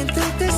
into the